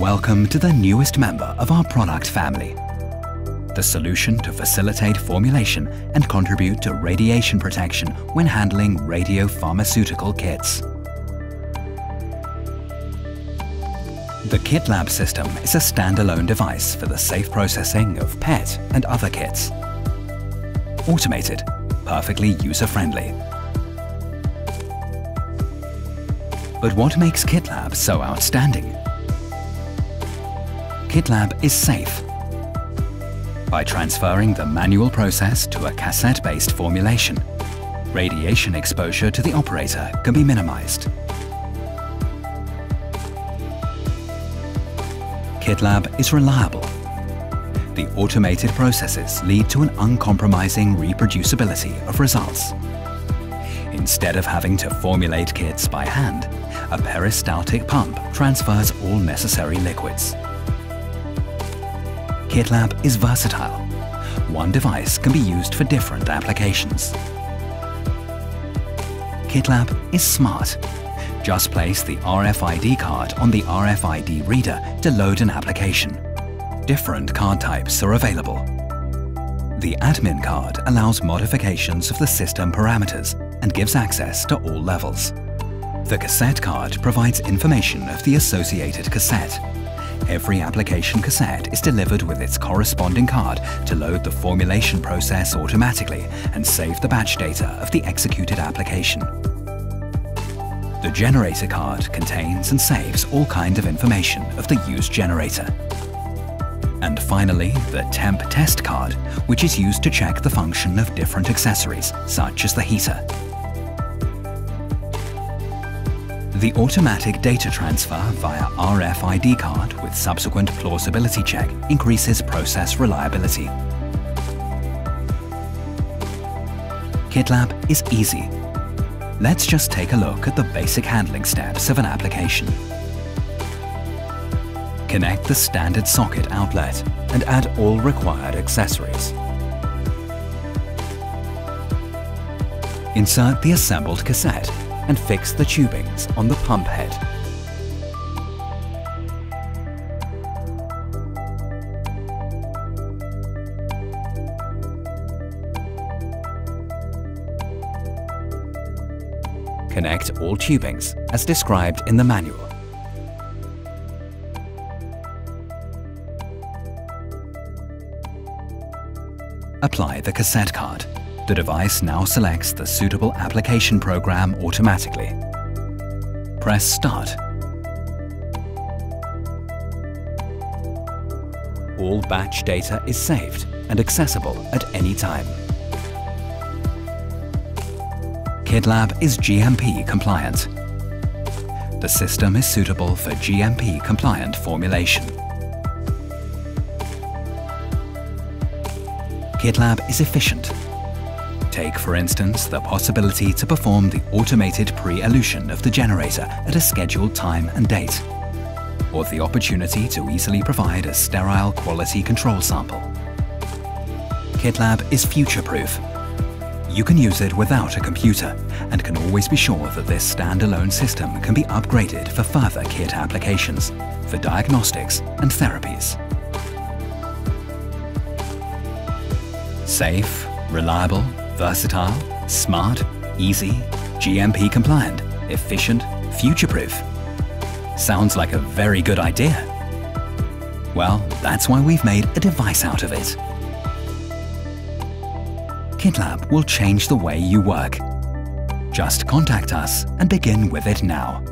Welcome to the newest member of our product family. The solution to facilitate formulation and contribute to radiation protection when handling radiopharmaceutical kits. The KitLab system is a standalone device for the safe processing of PET and other kits. Automated, perfectly user-friendly. But what makes KitLab so outstanding? KitLab is safe. By transferring the manual process to a cassette-based formulation, radiation exposure to the operator can be minimized. KitLab is reliable. The automated processes lead to an uncompromising reproducibility of results. Instead of having to formulate kits by hand, a peristaltic pump transfers all necessary liquids. KitLab is versatile. One device can be used for different applications. KitLab is smart. Just place the RFID card on the RFID reader to load an application. Different card types are available. The admin card allows modifications of the system parameters and gives access to all levels. The cassette card provides information of the associated cassette Every application cassette is delivered with its corresponding card to load the formulation process automatically and save the batch data of the executed application. The generator card contains and saves all kinds of information of the used generator. And finally, the temp test card, which is used to check the function of different accessories, such as the heater. The automatic data transfer via RFID card with subsequent plausibility check increases process reliability. KitLab is easy. Let's just take a look at the basic handling steps of an application. Connect the standard socket outlet and add all required accessories. Insert the assembled cassette and fix the tubings on the pump head. Connect all tubings as described in the manual. Apply the cassette card. The device now selects the suitable application program automatically. Press Start. All batch data is saved and accessible at any time. KitLab is GMP compliant. The system is suitable for GMP compliant formulation. KitLab is efficient Take, for instance, the possibility to perform the automated pre-elution of the generator at a scheduled time and date, or the opportunity to easily provide a sterile quality control sample. KitLab is future-proof. You can use it without a computer and can always be sure that this standalone system can be upgraded for further kit applications, for diagnostics and therapies. Safe, reliable Versatile, smart, easy, GMP compliant, efficient, future-proof. Sounds like a very good idea. Well, that's why we've made a device out of it. KitLab will change the way you work. Just contact us and begin with it now.